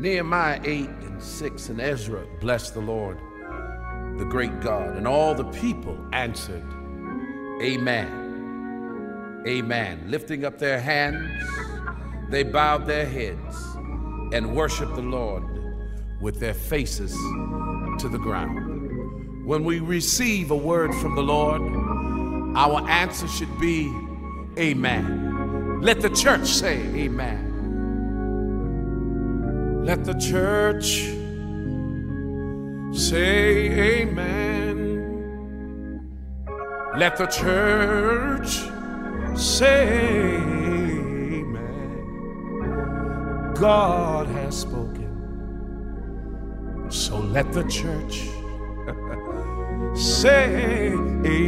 Nehemiah 8 and 6 and Ezra blessed the Lord, the great God, and all the people answered, Amen. Amen. Lifting up their hands, they bowed their heads and worshiped the Lord with their faces to the ground. When we receive a word from the Lord, our answer should be Amen. Let the church say Amen. Let the church say Amen. Let the church say Amen. God has spoken. So let the church say Amen.